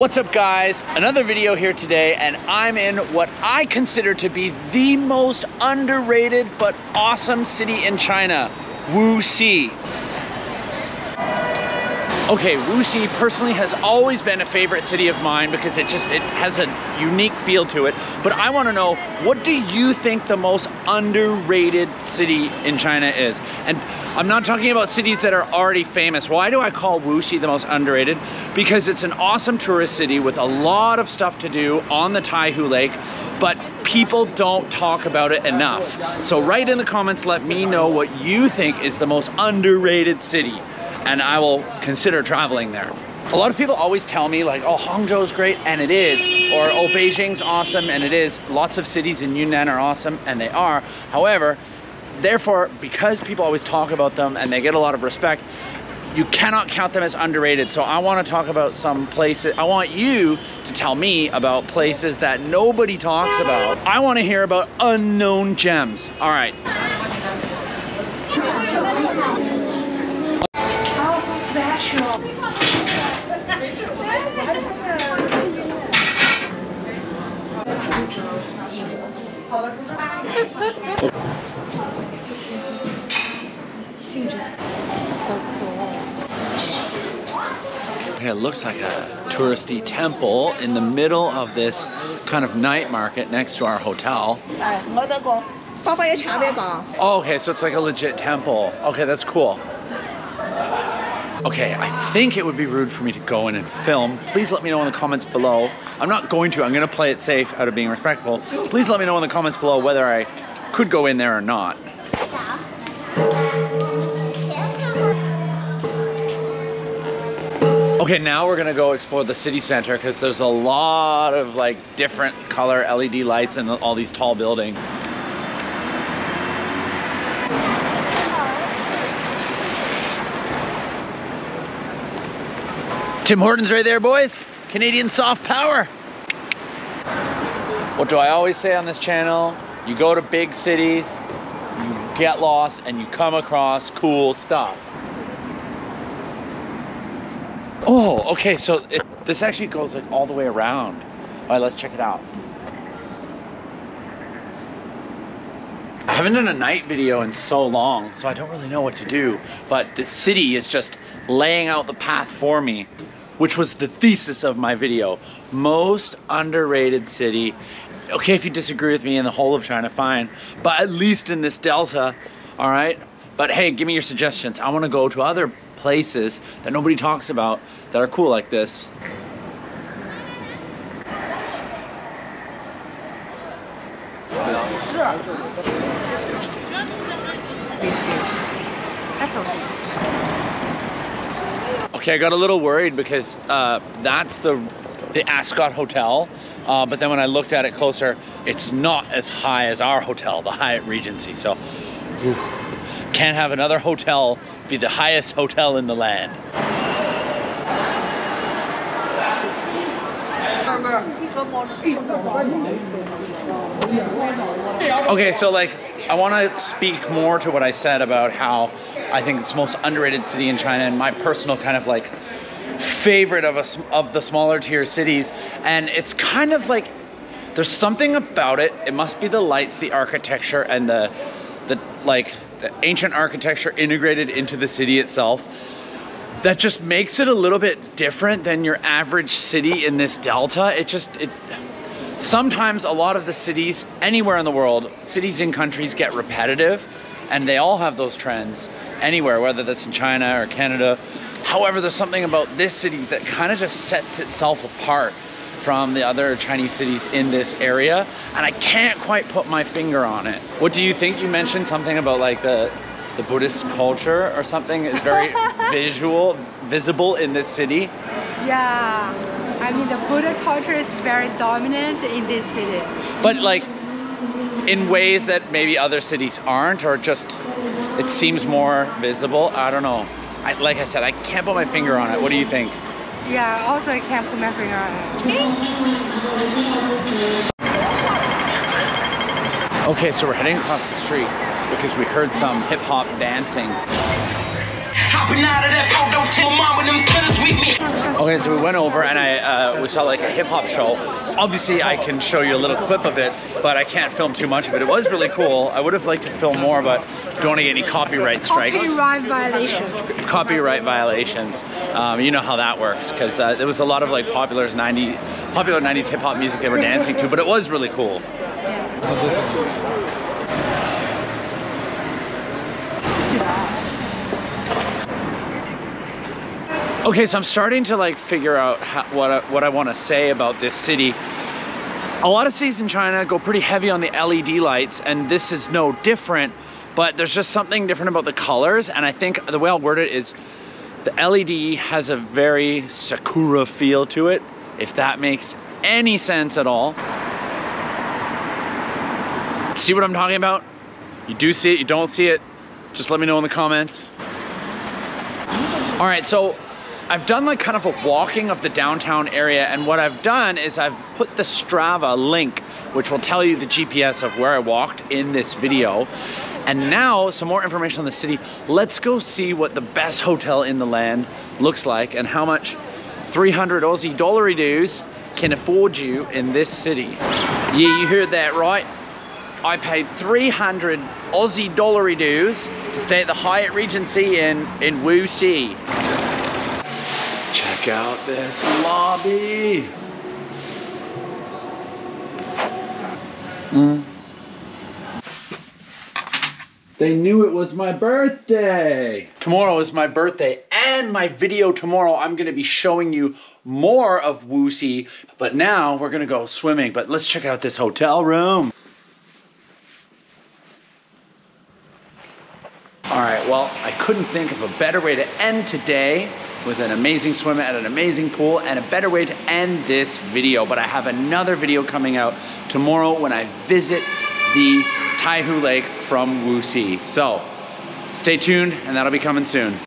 What's up guys? Another video here today and I'm in what I consider to be the most underrated but awesome city in China, Wuxi. Okay, Wuxi personally has always been a favorite city of mine because it just, it has a unique feel to it. But I wanna know, what do you think the most underrated city in China is? And I'm not talking about cities that are already famous. Why do I call Wuxi the most underrated? Because it's an awesome tourist city with a lot of stuff to do on the Taihu Lake, but people don't talk about it enough. So write in the comments, let me know what you think is the most underrated city and I will consider traveling there. A lot of people always tell me like, oh, Hangzhou's great, and it is, or oh, Beijing's awesome, and it is. Lots of cities in Yunnan are awesome, and they are. However, therefore, because people always talk about them and they get a lot of respect, you cannot count them as underrated. So I wanna talk about some places, I want you to tell me about places that nobody talks about. I wanna hear about unknown gems. All right. Okay. It looks like a touristy temple in the middle of this kind of night market next to our hotel. Uh, okay, so it's like a legit temple. Okay, that's cool. Okay, I think it would be rude for me to go in and film. Please let me know in the comments below. I'm not going to, I'm gonna play it safe out of being respectful. Please let me know in the comments below whether I could go in there or not. Okay, now we're gonna go explore the city center because there's a lot of like different color LED lights and all these tall buildings. Tim Hortons right there, boys. Canadian soft power. What do I always say on this channel? You go to big cities, you get lost, and you come across cool stuff. Oh, okay, so it, this actually goes like all the way around. All right, let's check it out. I haven't done a night video in so long, so I don't really know what to do. But the city is just laying out the path for me, which was the thesis of my video. Most underrated city. Okay, if you disagree with me in the whole of China, fine. But at least in this delta, all right? But hey, give me your suggestions. I wanna go to other places that nobody talks about that are cool like this. That's okay. Okay, I got a little worried because uh, that's the the Ascot Hotel, uh, but then when I looked at it closer, it's not as high as our hotel, the Hyatt Regency. So, whew, can't have another hotel be the highest hotel in the land. Okay, so like, I want to speak more to what I said about how I think it's most underrated city in China and my personal kind of like favorite of us of the smaller tier cities. And it's kind of like there's something about it. It must be the lights, the architecture, and the the like the ancient architecture integrated into the city itself that just makes it a little bit different than your average city in this delta. It just it sometimes a lot of the cities anywhere in the world, cities in countries get repetitive and they all have those trends anywhere, whether that's in China or Canada. However, there's something about this city that kind of just sets itself apart from the other Chinese cities in this area, and I can't quite put my finger on it. What do you think? You mentioned something about like the the Buddhist culture or something is very visual, visible in this city. Yeah. I mean, the Buddha culture is very dominant in this city. but like in ways that maybe other cities aren't or just it seems more visible i don't know I, like i said i can't put my finger on it what do you think Yeah, also I can't put my finger on it. okay so we're heading across the street because we heard some hip-hop dancing Okay, so we went over and I uh, we saw like a hip hop show. Obviously, I can show you a little clip of it, but I can't film too much of it. It was really cool. I would have liked to film more, but don't want to get any copyright strikes, Copyright violation. copyright violations. Um, you know how that works because uh, there was a lot of like popular 90, popular 90s hip hop music they were dancing to, but it was really cool. Okay, so I'm starting to like figure out how, what I, what I want to say about this city. A lot of cities in China go pretty heavy on the LED lights, and this is no different. But there's just something different about the colors, and I think the way I'll word it is the LED has a very Sakura feel to it, if that makes any sense at all. See what I'm talking about? You do see it, you don't see it, just let me know in the comments. All right, so I've done like kind of a walking of the downtown area and what I've done is I've put the Strava link which will tell you the GPS of where I walked in this video. And now some more information on the city. Let's go see what the best hotel in the land looks like and how much 300 Aussie dollary dues can afford you in this city. Yeah, you heard that right. I paid 300 Aussie dollary dues to stay at the Hyatt Regency in, in Wuxi. Check out this lobby. Mm. They knew it was my birthday. Tomorrow is my birthday and my video tomorrow I'm gonna be showing you more of Wuxi, but now we're gonna go swimming. But let's check out this hotel room. All right, well, I couldn't think of a better way to end today with an amazing swim at an amazing pool and a better way to end this video. But I have another video coming out tomorrow when I visit the Taihu Lake from Wuxi. So stay tuned and that'll be coming soon.